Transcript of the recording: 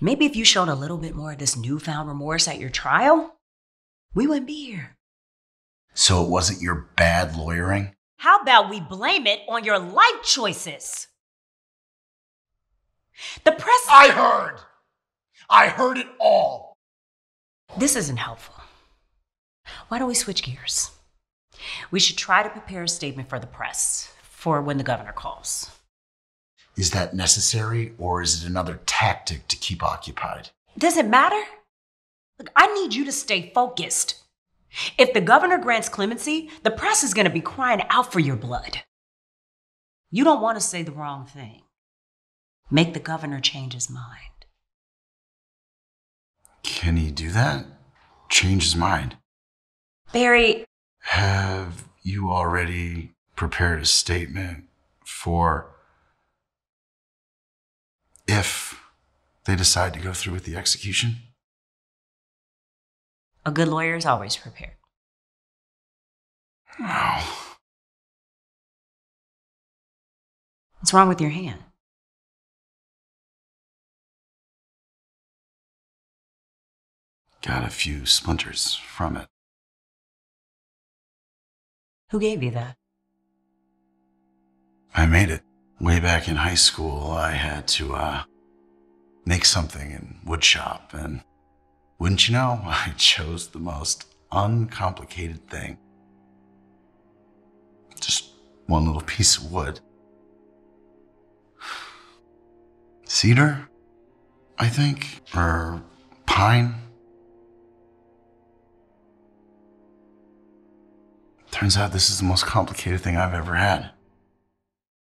Maybe if you showed a little bit more of this newfound remorse at your trial, we wouldn't be here. So it wasn't your bad lawyering? How about we blame it on your life choices? The press. I heard! I heard it all! This isn't helpful. Why don't we switch gears? We should try to prepare a statement for the press for when the governor calls. Is that necessary, or is it another tactic to keep occupied? Does it matter? Look, I need you to stay focused. If the governor grants clemency, the press is going to be crying out for your blood. You don't want to say the wrong thing. Make the governor change his mind. Can he do that? Change his mind? Barry, Have you already prepared a statement for if they decide to go through with the execution? a good lawyer is always prepared. Oh, What's wrong with your hand? got a few splinters from it. Who gave you that? I made it. Way back in high school, I had to, uh, make something in woodshop, and wouldn't you know, I chose the most uncomplicated thing. Just one little piece of wood. Cedar, I think, or pine. Turns out this is the most complicated thing I've ever had.